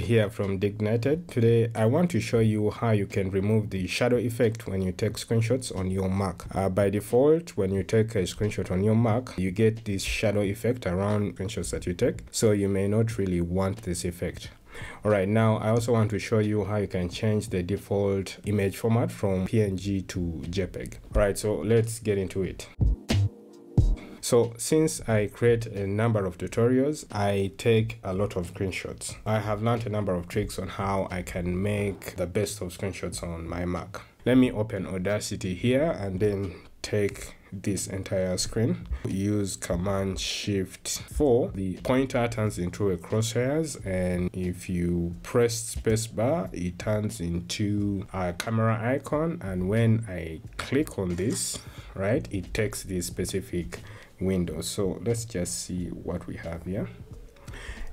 here from Dignited. Today I want to show you how you can remove the shadow effect when you take screenshots on your Mac. Uh, by default, when you take a screenshot on your Mac, you get this shadow effect around screenshots that you take. So you may not really want this effect. Alright, now I also want to show you how you can change the default image format from PNG to JPEG. Alright, so let's get into it. So since I create a number of tutorials, I take a lot of screenshots. I have learned a number of tricks on how I can make the best of screenshots on my Mac. Let me open Audacity here and then take this entire screen. Use Command Shift 4. The pointer turns into a crosshairs and if you press spacebar, it turns into a camera icon and when I click on this, right, it takes this specific so let's just see what we have here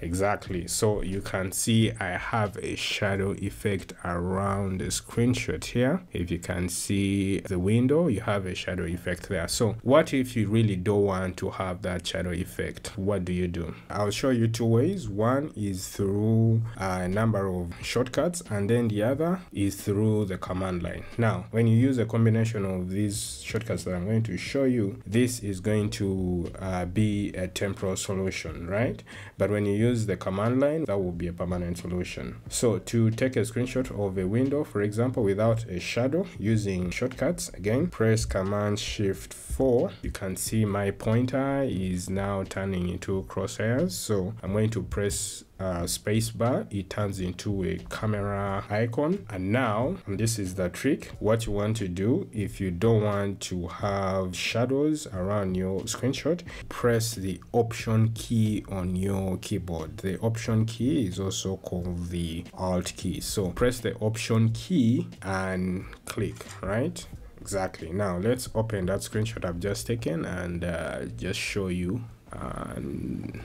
exactly. So you can see i have a shadow effect around the screenshot here. If you can see the window you have a shadow effect there. So what if you really don't want to have that shadow effect? What do you do? I'll show you two ways. One is through a number of shortcuts and then the other is through the command line. Now when you use a combination of these shortcuts that i'm going to show you this is going to uh, be a temporal solution right? But when you use use the command line, that will be a permanent solution. So to take a screenshot of a window, for example, without a shadow using shortcuts, again, press command shift 4. You can see my pointer is now turning into crosshairs. So I'm going to press uh, space bar it turns into a camera icon. And now and this is the trick. What you want to do if you don't want to have shadows around your screenshot press the option key on your keyboard. The option key is also called the alt key. So press the option key and click right? Exactly. Now let's open that screenshot i've just taken and uh, just show you. And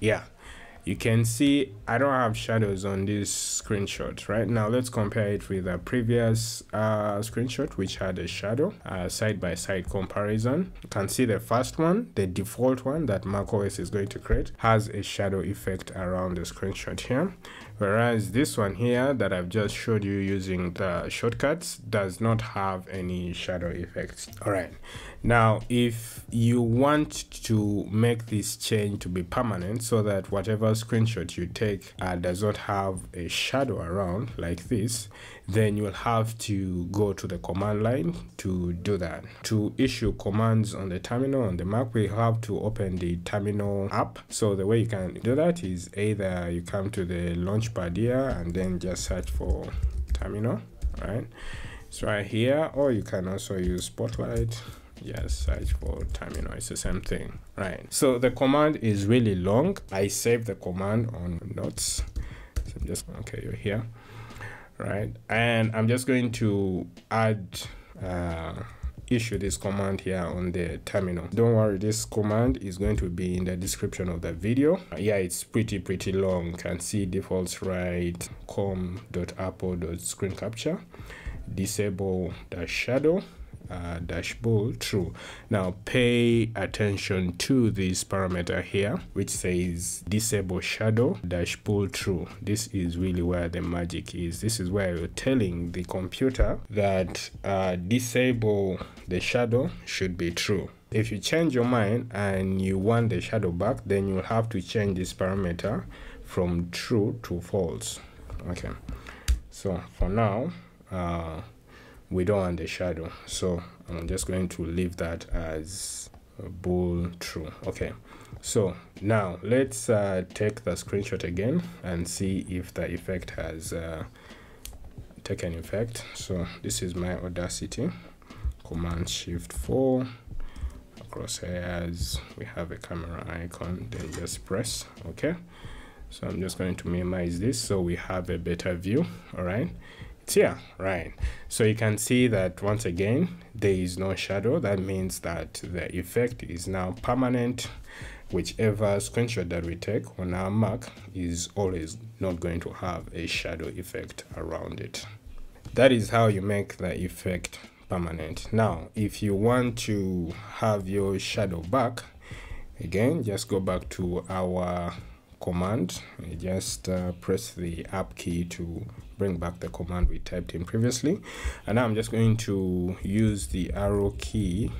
yeah you can see I don't have shadows on this screenshot. Right now let's compare it with a previous uh, screenshot which had a shadow uh, side by side comparison. You can see the first one the default one that macOS is going to create has a shadow effect around the screenshot here whereas this one here that I've just showed you using the shortcuts does not have any shadow effects. All right. Now if you want to make this change to be permanent so that whatever screenshot you take uh, does not have a shadow around like this then you'll have to go to the command line to do that. To issue commands on the terminal on the mac we have to open the terminal app. So the way you can do that is either you come to the launchpad here and then just search for terminal right? It's right here. Or you can also use spotlight. Yes search for terminal. It's the same thing right? So the command is really long. I save the command on notes. So i'm just okay you're here right? And i'm just going to add uh, issue this command here on the terminal. Don't worry this command is going to be in the description of the video. Yeah it's pretty pretty long. You can see defaults write com.apple.screen capture disable the shadow uh, dash bool. True. Now pay attention to this parameter here which says disable shadow dash bool. True. This is really where the magic is. This is where you're telling the computer that uh, disable the shadow should be true. If you change your mind and you want the shadow back then you'll have to change this parameter from true to false. Okay. So for now uh, we don't want the shadow. So i'm just going to leave that as bool true. Okay. So now let's uh, take the screenshot again and see if the effect has uh, taken effect. So this is my audacity. Command shift 4 across crosshairs we have a camera icon. Then just press. Okay. So i'm just going to minimize this so we have a better view. All right here right. So you can see that once again there is no shadow. That means that the effect is now permanent. Whichever screenshot that we take on our mac is always not going to have a shadow effect around it. That is how you make the effect permanent. Now if you want to have your shadow back again just go back to our command. Just uh, press the up key to bring back the command we typed in previously. And now i'm just going to use the arrow key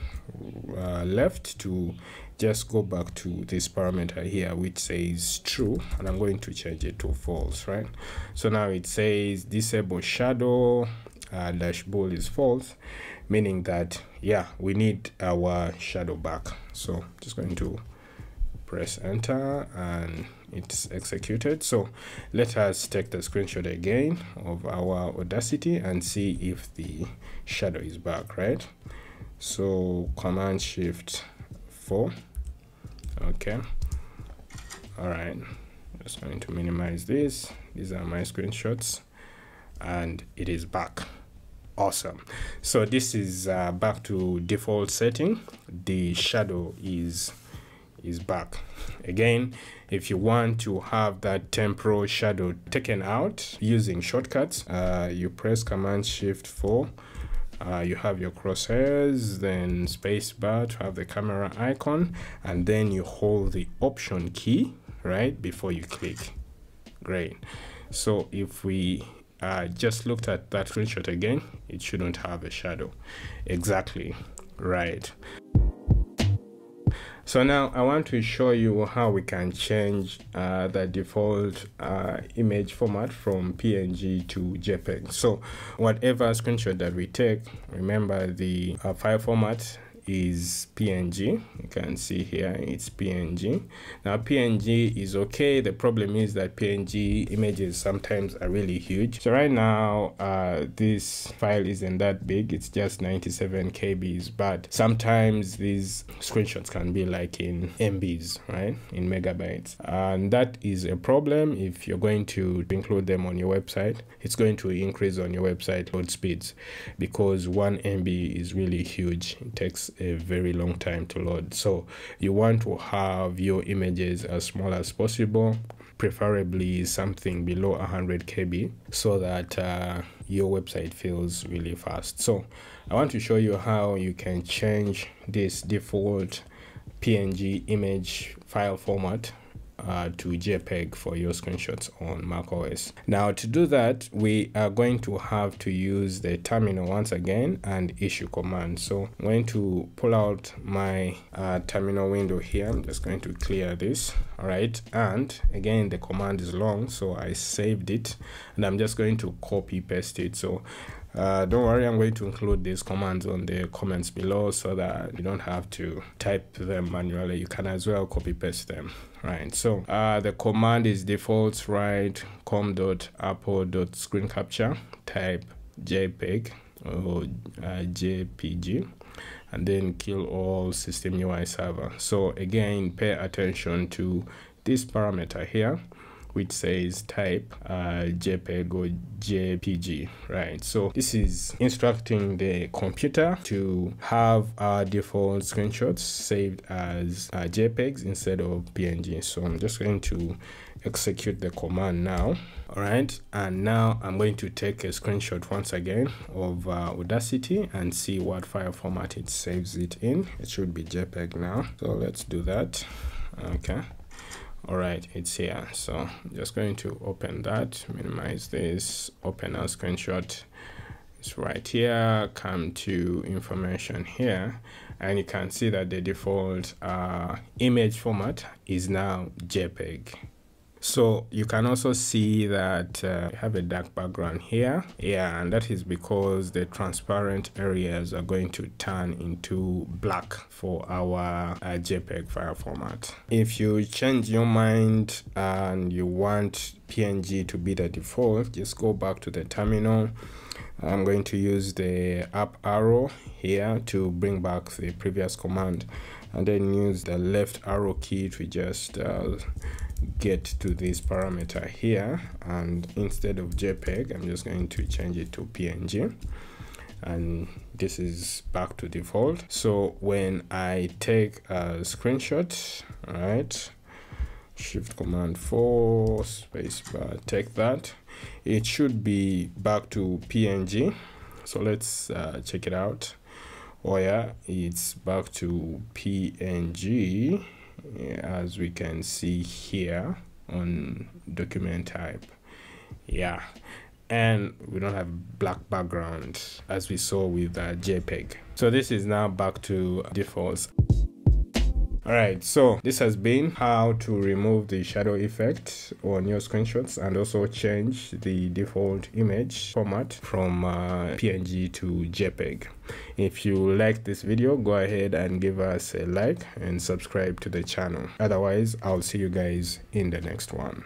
uh, left to just go back to this parameter here which says true and i'm going to change it to false right? So now it says disable shadow uh, dash bool is false meaning that yeah we need our shadow back. So just going to press enter and it's executed. So let us take the screenshot again of our audacity and see if the shadow is back right? So command shift 4 okay. All right. Just going to minimize this. These are my screenshots and it is back. Awesome. So this is uh, back to default setting. The shadow is is back. Again if you want to have that temporal shadow taken out using shortcuts uh, you press command shift 4 uh, you have your crosshairs then space bar to have the camera icon and then you hold the option key right before you click. Great. So if we uh, just looked at that screenshot again, it shouldn't have a shadow. Exactly, right. So now I want to show you how we can change uh, the default uh, image format from PNG to JPEG. So whatever screenshot that we take, remember the uh, file format is PNG. You can see here it's PNG. Now PNG is okay. The problem is that PNG images sometimes are really huge. So right now uh, this file isn't that big. It's just 97 KBs, but sometimes these screenshots can be like in MBs, right? In megabytes. And that is a problem if you're going to include them on your website. It's going to increase on your website load speeds because one MB is really huge. It takes a very long time to load. So you want to have your images as small as possible, preferably something below 100 KB so that uh, your website feels really fast. So I want to show you how you can change this default PNG image file format uh, to JPEG for your screenshots on macOS. Now to do that, we are going to have to use the terminal once again and issue command. So I'm going to pull out my uh, terminal window here. I'm just going to clear this. All right. And again, the command is long, so I saved it and I'm just going to copy paste it. So uh, don't worry, I'm going to include these commands on the comments below so that you don't have to type them manually. You can as well copy paste them, right? So uh, the command is default write com.apple.screen capture type JPEG or uh, JPG and then kill all system UI server. So again, pay attention to this parameter here which says type uh, JPEG or JPG, right? So this is instructing the computer to have our default screenshots saved as uh, JPEGs instead of PNG. So I'm just going to execute the command now all right and now i'm going to take a screenshot once again of uh, audacity and see what file format it saves it in. It should be jpeg now. So let's do that. Okay all right it's here. So I'm just going to open that minimize this open a screenshot. It's right here come to information here and you can see that the default uh, image format is now jpeg so you can also see that uh, we have a dark background here. Yeah, and that is because the transparent areas are going to turn into black for our uh, JPEG file format. If you change your mind and you want PNG to be the default, just go back to the terminal. I'm going to use the up arrow here to bring back the previous command and then use the left arrow key to just uh, get to this parameter here and instead of JPEG I'm just going to change it to PNG and this is back to default. So when I take a screenshot right shift command 4 spacebar take that it should be back to PNG so let's uh, check it out. Oh yeah it's back to PNG as we can see here on document type yeah. And we don't have black background as we saw with uh, jpeg. So this is now back to defaults Alright, so this has been how to remove the shadow effect on your screenshots and also change the default image format from uh, PNG to JPEG. If you like this video, go ahead and give us a like and subscribe to the channel. Otherwise, I'll see you guys in the next one.